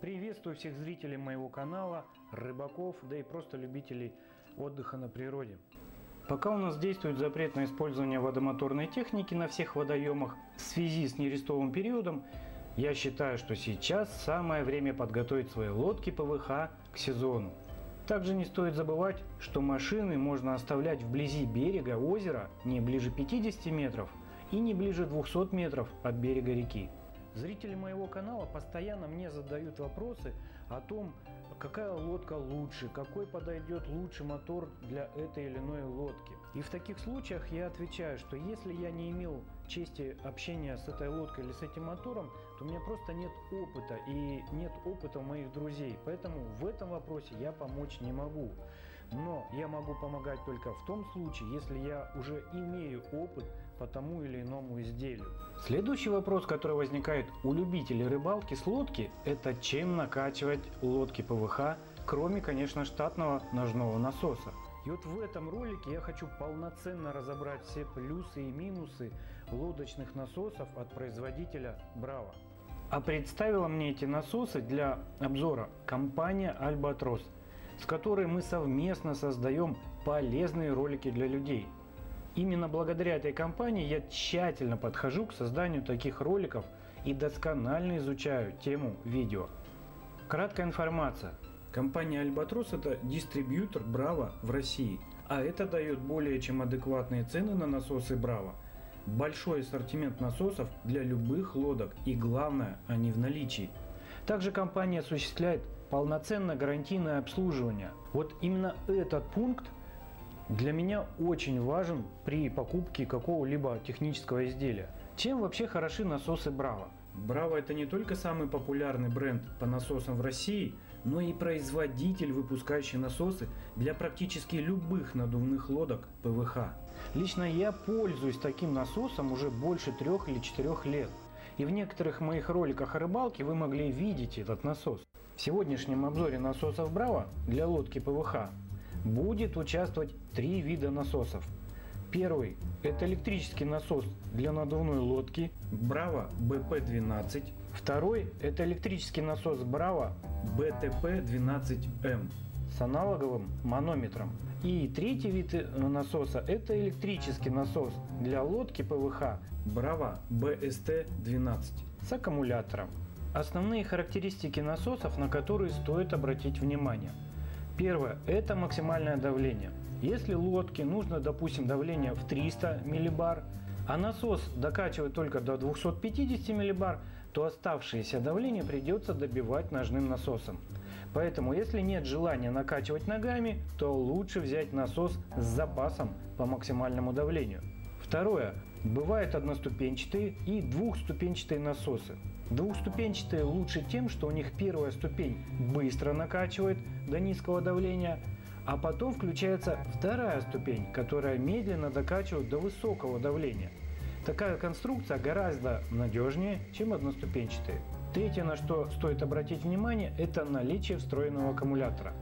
Приветствую всех зрителей моего канала, рыбаков, да и просто любителей отдыха на природе. Пока у нас действует запрет на использование водомоторной техники на всех водоемах в связи с нерестовым периодом, я считаю, что сейчас самое время подготовить свои лодки ПВХ к сезону. Также не стоит забывать, что машины можно оставлять вблизи берега озера не ближе 50 метров и не ближе 200 метров от берега реки. Зрители моего канала постоянно мне задают вопросы о том, какая лодка лучше, какой подойдет лучший мотор для этой или иной лодки. И в таких случаях я отвечаю, что если я не имел чести общения с этой лодкой или с этим мотором, то у меня просто нет опыта и нет опыта моих друзей. Поэтому в этом вопросе я помочь не могу. Но я могу помогать только в том случае, если я уже имею опыт по тому или иному изделию. Следующий вопрос, который возникает у любителей рыбалки с лодки, это чем накачивать лодки ПВХ, кроме, конечно, штатного ножного насоса. И вот в этом ролике я хочу полноценно разобрать все плюсы и минусы лодочных насосов от производителя Bravo. А представила мне эти насосы для обзора компания Albatros – с которой мы совместно создаем полезные ролики для людей. Именно благодаря этой компании я тщательно подхожу к созданию таких роликов и досконально изучаю тему видео. Краткая информация. Компания Albatros это дистрибьютор Bravo в России, а это дает более чем адекватные цены на насосы Bravo, большой ассортимент насосов для любых лодок и главное, они в наличии. Также компания осуществляет полноценное гарантийное обслуживание. Вот именно этот пункт для меня очень важен при покупке какого-либо технического изделия. Чем вообще хороши насосы Bravo? Bravo это не только самый популярный бренд по насосам в России, но и производитель, выпускающий насосы для практически любых надувных лодок ПВХ. Лично я пользуюсь таким насосом уже больше трех или четырех лет. И в некоторых моих роликах о рыбалке вы могли видеть этот насос. В сегодняшнем обзоре насосов Браво для лодки ПВХ будет участвовать три вида насосов. Первый – это электрический насос для надувной лодки Браво BP12. Второй – это электрический насос Браво BTP12M с аналоговым манометром. И третий вид насоса – это электрический насос для лодки ПВХ Браво BST12 с аккумулятором. Основные характеристики насосов, на которые стоит обратить внимание. Первое – это максимальное давление. Если лодке нужно, допустим, давление в 300 миллибар, а насос докачивает только до 250 миллибар, то оставшееся давление придется добивать ножным насосом. Поэтому, если нет желания накачивать ногами, то лучше взять насос с запасом по максимальному давлению. Второе. Бывают одноступенчатые и двухступенчатые насосы. Двухступенчатые лучше тем, что у них первая ступень быстро накачивает до низкого давления, а потом включается вторая ступень, которая медленно докачивает до высокого давления. Такая конструкция гораздо надежнее, чем одноступенчатые. Третье, на что стоит обратить внимание, это наличие встроенного аккумулятора.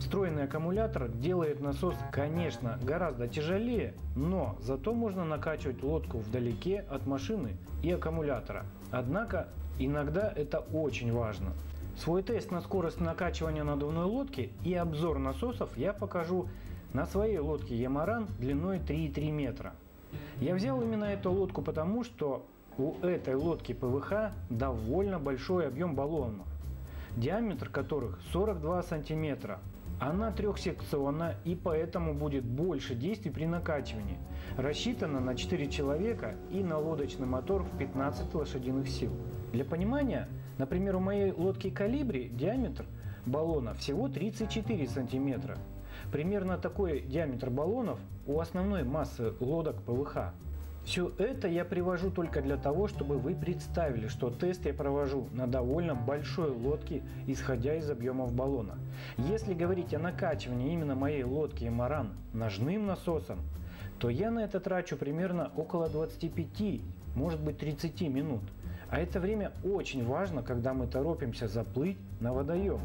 Встроенный аккумулятор делает насос, конечно, гораздо тяжелее, но зато можно накачивать лодку вдалеке от машины и аккумулятора. Однако иногда это очень важно. Свой тест на скорость накачивания надувной лодки и обзор насосов я покажу на своей лодке Ямаран длиной 3,3 метра. Я взял именно эту лодку потому, что у этой лодки ПВХ довольно большой объем баллонов, диаметр которых 42 сантиметра, она трехсекционна и поэтому будет больше действий при накачивании. Рассчитана на 4 человека и на лодочный мотор в 15 лошадиных сил. Для понимания, например, у моей лодки «Калибри» диаметр баллона всего 34 сантиметра. Примерно такой диаметр баллонов у основной массы лодок ПВХ. Все это я привожу только для того, чтобы вы представили, что тест я провожу на довольно большой лодке, исходя из объемов баллона. Если говорить о накачивании именно моей лодки Эмаран ножным насосом, то я на это трачу примерно около 25, может быть 30 минут. А это время очень важно, когда мы торопимся заплыть на водоем.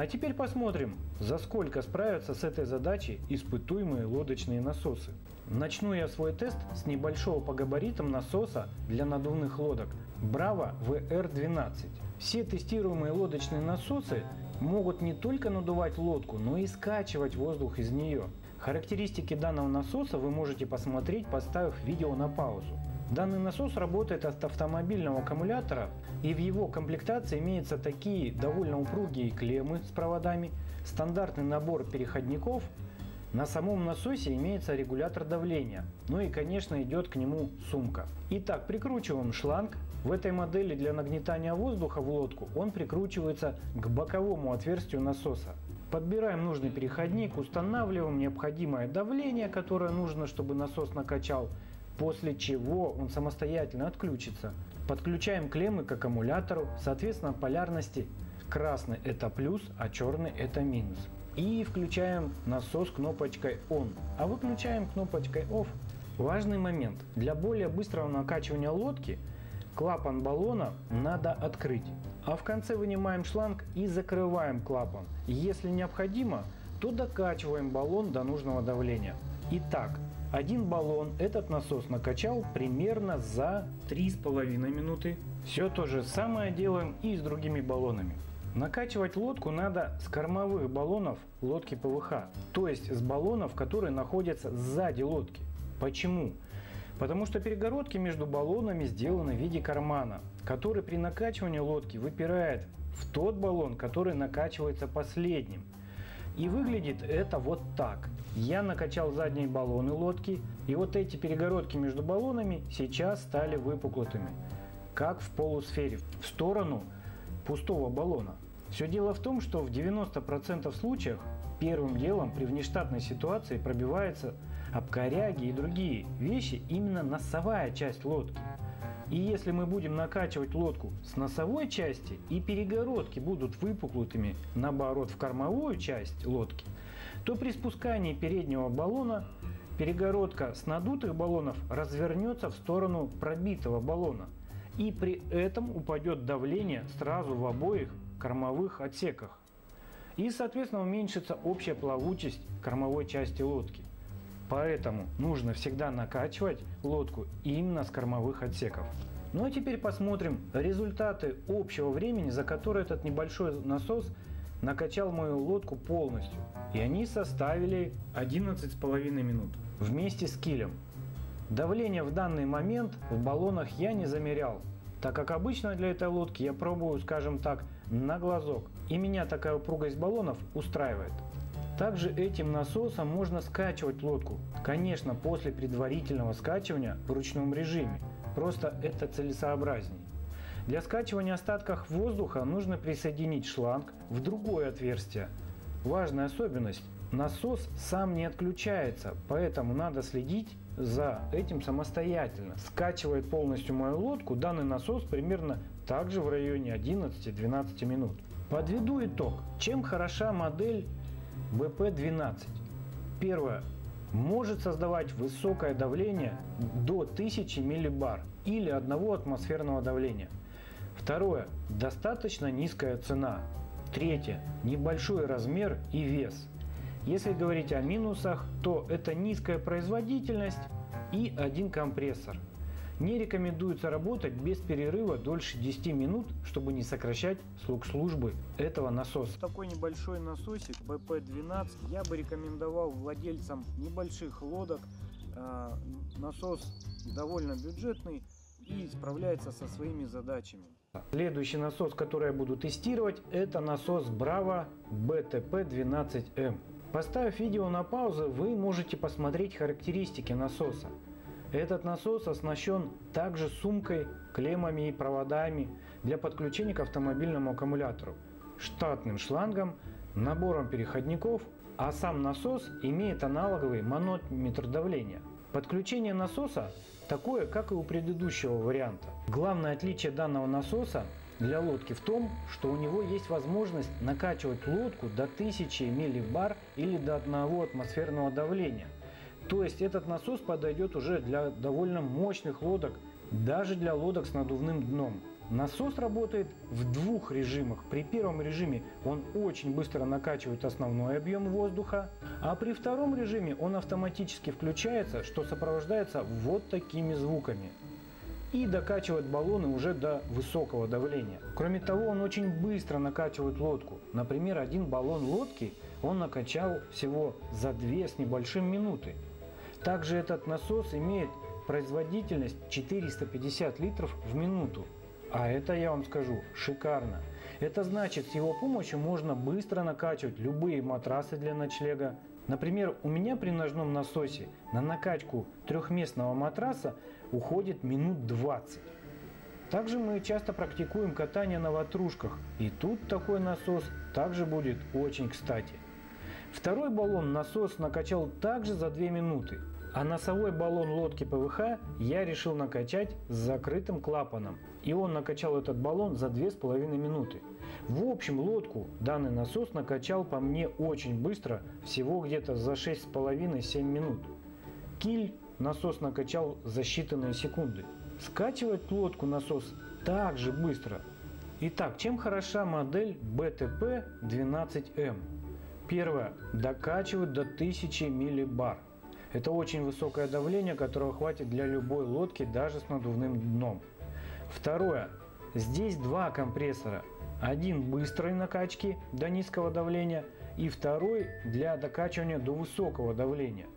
А теперь посмотрим, за сколько справятся с этой задачей испытуемые лодочные насосы. Начну я свой тест с небольшого по габаритам насоса для надувных лодок Bravo VR12. Все тестируемые лодочные насосы могут не только надувать лодку, но и скачивать воздух из нее. Характеристики данного насоса вы можете посмотреть, поставив видео на паузу. Данный насос работает от автомобильного аккумулятора и в его комплектации имеются такие довольно упругие клеммы с проводами, стандартный набор переходников, на самом насосе имеется регулятор давления, ну и конечно идет к нему сумка. Итак, прикручиваем шланг. В этой модели для нагнетания воздуха в лодку он прикручивается к боковому отверстию насоса. Подбираем нужный переходник, устанавливаем необходимое давление, которое нужно, чтобы насос накачал после чего он самостоятельно отключится. Подключаем клеммы к аккумулятору, соответственно полярности красный это плюс, а черный это минус. И включаем насос кнопочкой ON, а выключаем кнопочкой OFF. Важный момент. Для более быстрого накачивания лодки клапан баллона надо открыть. А в конце вынимаем шланг и закрываем клапан. Если необходимо, то докачиваем баллон до нужного давления. Итак, один баллон этот насос накачал примерно за 3,5 минуты. Все то же самое делаем и с другими баллонами. Накачивать лодку надо с кормовых баллонов лодки ПВХ, то есть с баллонов, которые находятся сзади лодки. Почему? Потому что перегородки между баллонами сделаны в виде кармана, который при накачивании лодки выпирает в тот баллон, который накачивается последним. И выглядит это вот так. Я накачал задние баллоны лодки, и вот эти перегородки между баллонами сейчас стали выпуклыми, как в полусфере, в сторону пустого баллона. Все дело в том, что в 90% случаев первым делом при внештатной ситуации пробивается об коряги и другие вещи именно носовая часть лодки. И если мы будем накачивать лодку с носовой части и перегородки будут выпуклыми наоборот в кормовую часть лодки, то при спускании переднего баллона перегородка с надутых баллонов развернется в сторону пробитого баллона. И при этом упадет давление сразу в обоих кормовых отсеках. И соответственно уменьшится общая плавучесть кормовой части лодки. Поэтому нужно всегда накачивать лодку именно с кормовых отсеков. Ну а теперь посмотрим результаты общего времени, за которое этот небольшой насос накачал мою лодку полностью. И они составили 11,5 минут вместе с килем. Давление в данный момент в баллонах я не замерял, так как обычно для этой лодки я пробую, скажем так, на глазок. И меня такая упругость баллонов устраивает. Также этим насосом можно скачивать лодку, конечно после предварительного скачивания в ручном режиме, просто это целесообразнее. Для скачивания остатков воздуха нужно присоединить шланг в другое отверстие. Важная особенность – насос сам не отключается, поэтому надо следить за этим самостоятельно. Скачивает полностью мою лодку данный насос примерно также в районе 11-12 минут. Подведу итог. Чем хороша модель BP12. Первое. Может создавать высокое давление до 1000 миллибар или 1 атмосферного давления. Второе. Достаточно низкая цена. Третье. Небольшой размер и вес. Если говорить о минусах, то это низкая производительность и один компрессор – не рекомендуется работать без перерыва дольше 10 минут, чтобы не сокращать срок службы этого насоса. Такой небольшой насосик BP12 я бы рекомендовал владельцам небольших лодок. А, насос довольно бюджетный и справляется со своими задачами. Следующий насос, который я буду тестировать, это насос Bravo BTP12M. Поставив видео на паузу, вы можете посмотреть характеристики насоса. Этот насос оснащен также сумкой, клеммами и проводами для подключения к автомобильному аккумулятору, штатным шлангом, набором переходников, а сам насос имеет аналоговый манометр давления. Подключение насоса такое, как и у предыдущего варианта. Главное отличие данного насоса для лодки в том, что у него есть возможность накачивать лодку до 1000 миллибар или до 1 атмосферного давления – то есть этот насос подойдет уже для довольно мощных лодок, даже для лодок с надувным дном. насос работает в двух режимах. При первом режиме он очень быстро накачивает основной объем воздуха, а при втором режиме он автоматически включается, что сопровождается вот такими звуками и докачивает баллоны уже до высокого давления. Кроме того, он очень быстро накачивает лодку. Например, один баллон лодки он накачал всего за 2 с небольшим минуты. Также этот насос имеет производительность 450 литров в минуту. А это, я вам скажу, шикарно. Это значит, с его помощью можно быстро накачивать любые матрасы для ночлега. Например, у меня при ножном насосе на накачку трехместного матраса уходит минут 20. Также мы часто практикуем катание на ватрушках, и тут такой насос также будет очень кстати. Второй баллон насос накачал также за 2 минуты, а носовой баллон лодки ПВХ я решил накачать с закрытым клапаном, и он накачал этот баллон за 2,5 минуты. В общем, лодку данный насос накачал по мне очень быстро, всего где-то за 6,5-7 минут. Киль насос накачал за считанные секунды. Скачивать лодку насос также быстро. Итак, чем хороша модель BTP-12M? Первое. Докачивают до 1000 миллибар. Это очень высокое давление, которого хватит для любой лодки, даже с надувным дном. Второе. Здесь два компрессора. Один быстрой накачки до низкого давления и второй для докачивания до высокого давления –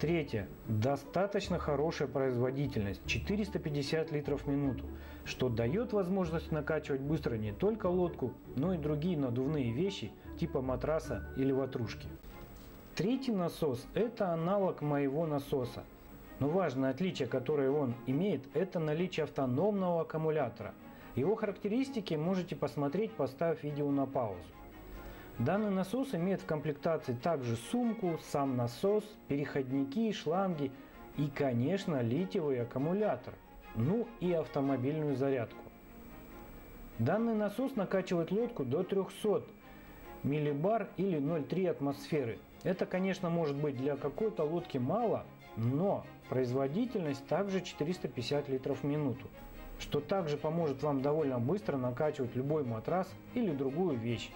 Третье. Достаточно хорошая производительность 450 литров в минуту, что дает возможность накачивать быстро не только лодку, но и другие надувные вещи типа матраса или ватрушки. Третий насос – это аналог моего насоса. Но важное отличие, которое он имеет, это наличие автономного аккумулятора. Его характеристики можете посмотреть, поставив видео на паузу. Данный насос имеет в комплектации также сумку, сам насос, переходники, шланги и, конечно, литиевый аккумулятор, ну и автомобильную зарядку. Данный насос накачивает лодку до 300 миллибар или 0,3 атмосферы. Это, конечно, может быть для какой-то лодки мало, но производительность также 450 литров в минуту, что также поможет вам довольно быстро накачивать любой матрас или другую вещь.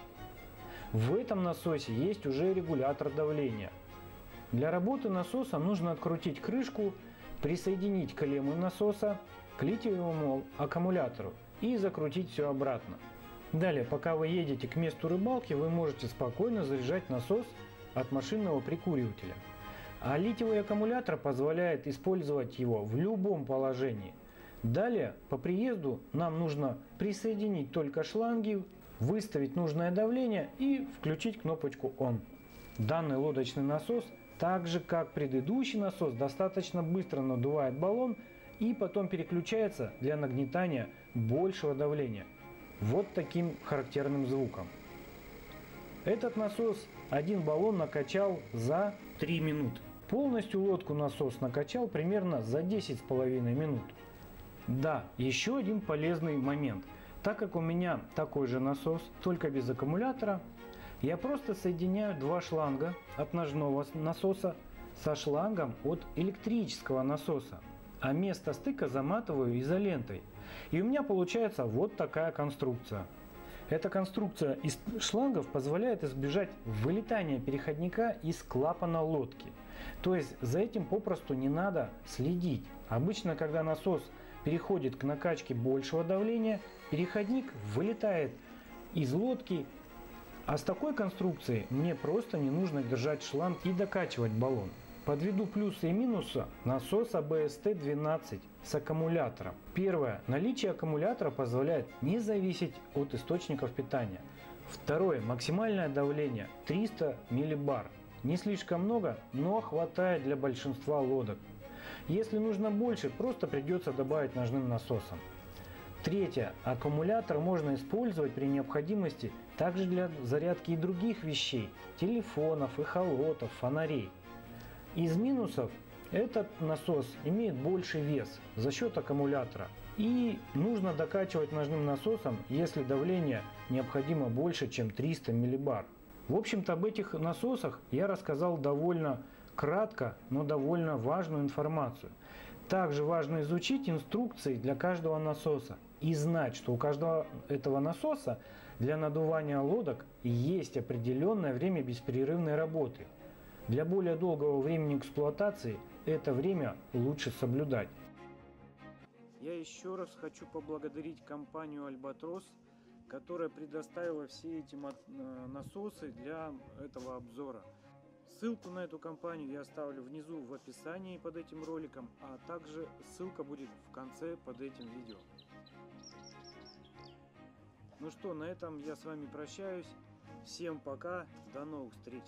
В этом насосе есть уже регулятор давления. Для работы насоса нужно открутить крышку, присоединить клемму насоса к литиевому аккумулятору и закрутить все обратно. Далее, пока вы едете к месту рыбалки, вы можете спокойно заряжать насос от машинного прикуривателя. А литиевый аккумулятор позволяет использовать его в любом положении. Далее, по приезду нам нужно присоединить только шланги выставить нужное давление и включить кнопочку ON. Данный лодочный насос, так же как предыдущий насос, достаточно быстро надувает баллон и потом переключается для нагнетания большего давления. Вот таким характерным звуком. Этот насос один баллон накачал за 3 минуты. Полностью лодку насос накачал примерно за 10,5 минут. Да, еще один полезный момент – так как у меня такой же насос, только без аккумулятора, я просто соединяю два шланга от ножного насоса со шлангом от электрического насоса, а место стыка заматываю изолентой. И у меня получается вот такая конструкция. Эта конструкция из шлангов позволяет избежать вылетания переходника из клапана лодки. То есть за этим попросту не надо следить. Обычно, когда насос переходит к накачке большего давления, переходник вылетает из лодки, а с такой конструкцией мне просто не нужно держать шланг и докачивать баллон. Подведу плюсы и минусы насоса BST-12 с аккумулятором. Первое. Наличие аккумулятора позволяет не зависеть от источников питания. Второе. Максимальное давление 300 миллибар. Не слишком много, но хватает для большинства лодок. Если нужно больше, просто придется добавить ножным насосом. Третье. Аккумулятор можно использовать при необходимости также для зарядки и других вещей, телефонов, эхолотов, фонарей. Из минусов этот насос имеет больший вес за счет аккумулятора и нужно докачивать ножным насосом, если давление необходимо больше, чем 300 миллибар. В общем-то об этих насосах я рассказал довольно кратко, но довольно важную информацию. Также важно изучить инструкции для каждого насоса. и знать, что у каждого этого насоса для надувания лодок есть определенное время беспрерывной работы. Для более долгого времени эксплуатации это время лучше соблюдать. Я еще раз хочу поблагодарить компанию Альбатрос, которая предоставила все эти э, насосы для этого обзора. Ссылку на эту компанию я оставлю внизу в описании под этим роликом, а также ссылка будет в конце под этим видео. Ну что, на этом я с вами прощаюсь. Всем пока, до новых встреч.